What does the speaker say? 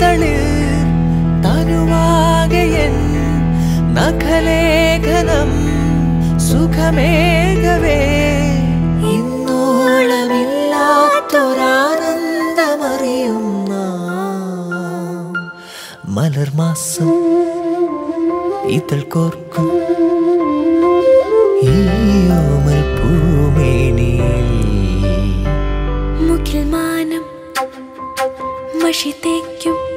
തളിർ തനുവാകയൻ നഖലേഖനം സുഖമേകവേ. ഇന്നോളമില്ലാത്തൊരാനന്ദമറിയുന്ന മലർമാസം ഇതൾ കോർക്കും ഈ ഓമൽ മഷി തേക്കും